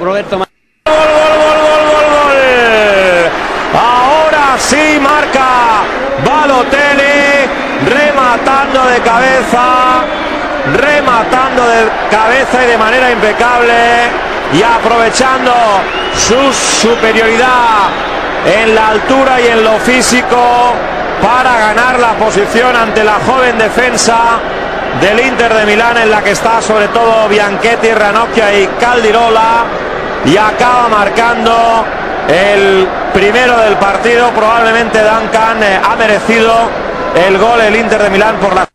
Roberto Gol, gol, gol, gol, gol, gol. Ahora sí marca Balotelli rematando de cabeza, rematando de cabeza y de manera impecable y aprovechando su superioridad en la altura y en lo físico para ganar la posición ante la joven defensa del Inter de Milán en la que está sobre todo Bianchetti, Ranocchia y Caldirola. Y acaba marcando el primero del partido. Probablemente Duncan eh, ha merecido el gol el Inter de Milán por la